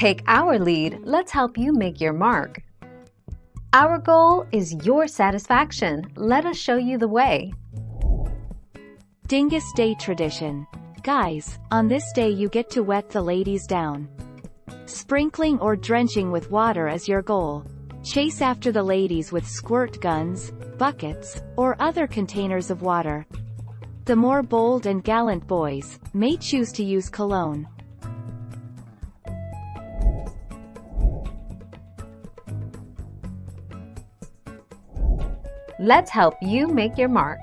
Take our lead, let's help you make your mark. Our goal is your satisfaction. Let us show you the way. Dyngus Day Tradition. Guys, on this day you get to wet the ladies down. Sprinkling or drenching with water is your goal. Chase after the ladies with squirt guns, buckets, or other containers of water. The more bold and gallant boys may choose to use cologne. Let's help you make your mark.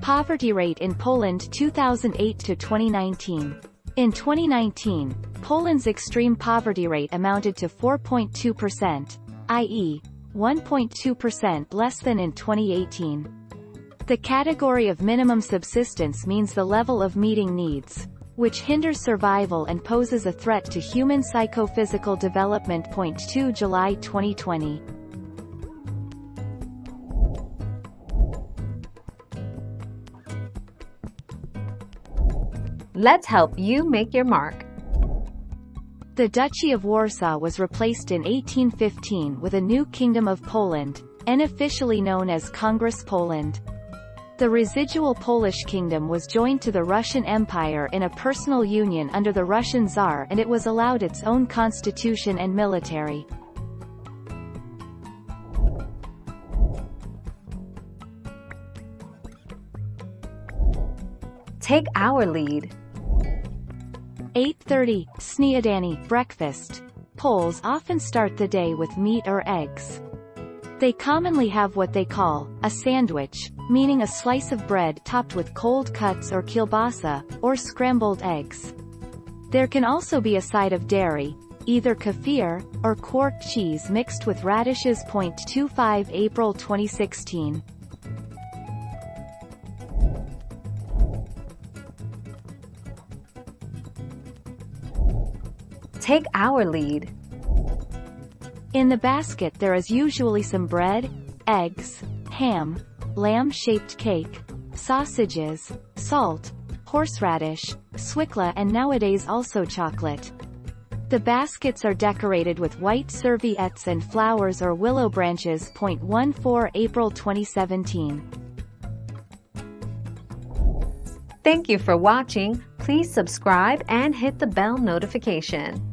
Poverty rate in Poland 2008 to 2019. In 2019, Poland's extreme poverty rate amounted to 4.2%, i.e., 1.2% less than in 2018. The category of minimum subsistence means the level of meeting needs, which hinders survival and poses a threat to human psychophysical development. Point 2 July 2020. Let's help you make your mark. The Duchy of Warsaw was replaced in 1815 with a new Kingdom of Poland, unofficially known as Congress Poland. The residual Polish kingdom was joined to the Russian Empire in a personal union under the Russian Tsar and it was allowed its own constitution and military. Take our lead. 8.30, Śniadanie, breakfast. Poles often start the day with meat or eggs. They commonly have what they call a sandwich, meaning a slice of bread topped with cold cuts or kielbasa, or scrambled eggs. There can also be a side of dairy, either kefir, or quark cheese mixed with radishes. 25 April 2016. Take our lead. In the basket there is usually some bread, eggs, ham, lamb-shaped cake, sausages, salt, horseradish, swickla and nowadays also chocolate. The baskets are decorated with white serviettes and flowers or willow branches. 14 April 2017. Thank you for watching. Please subscribe and hit the bell notification.